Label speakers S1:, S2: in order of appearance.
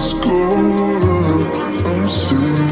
S1: Let's go. I'm saying